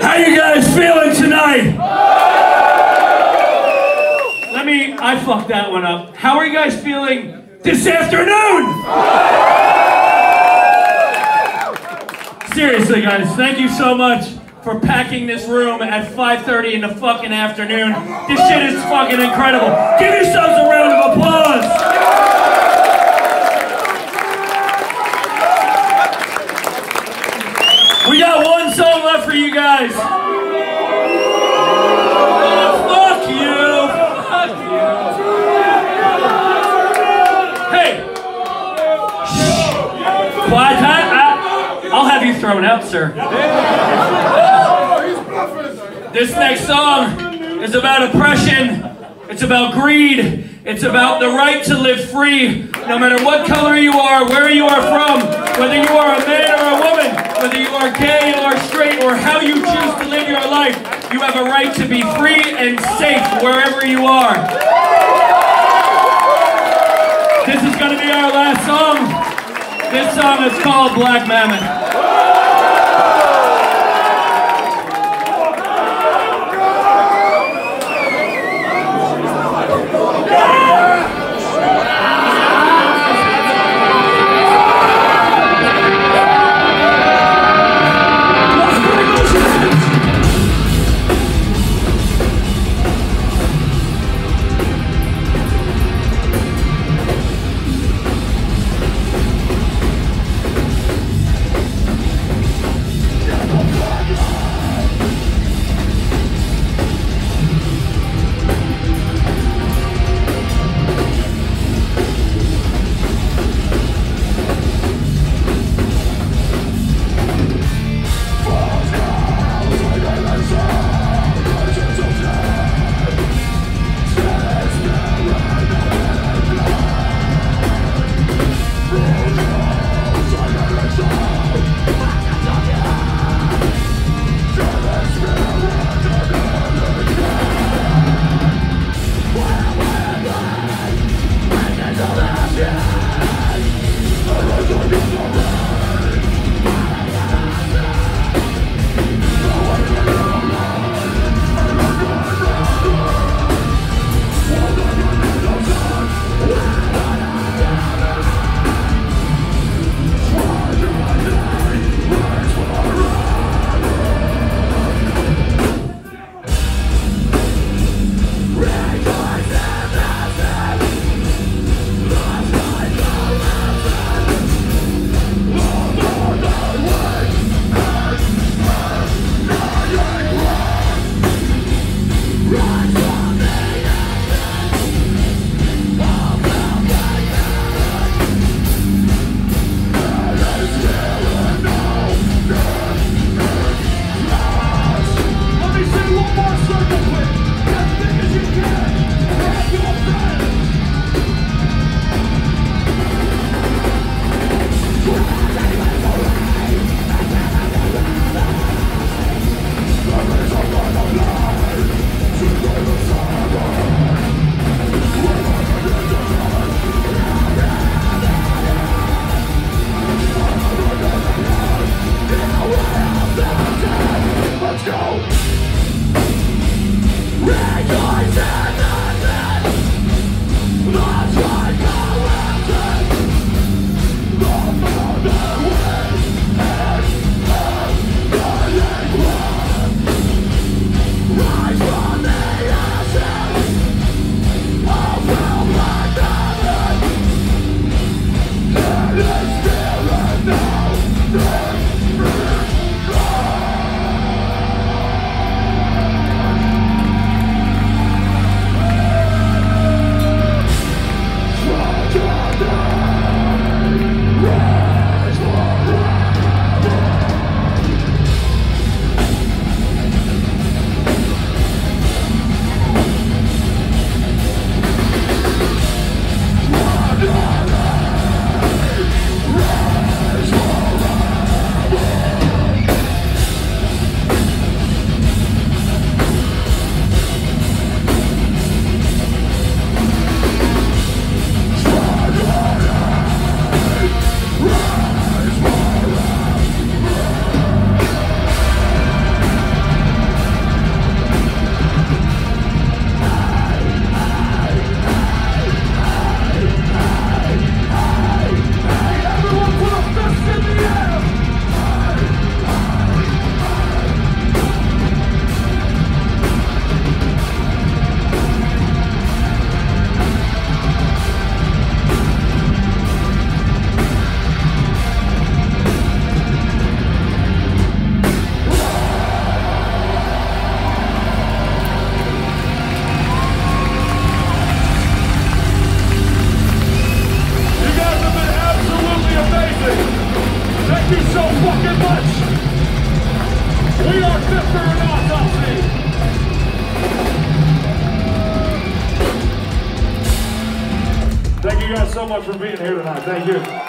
How you guys feeling tonight? Let me, I fucked that one up. How are you guys feeling this afternoon? Seriously, guys, thank you so much for packing this room at 5.30 in the fucking afternoon. This shit is fucking incredible. Give yourselves a thrown out, sir. This next song is about oppression. It's about greed. It's about the right to live free, no matter what color you are, where you are from, whether you are a man or a woman, whether you are gay or straight, or how you choose to live your life. You have a right to be free and safe wherever you are. This is going to be our last song. This song is called Black Mammoth. So much for being here tonight. Thank you.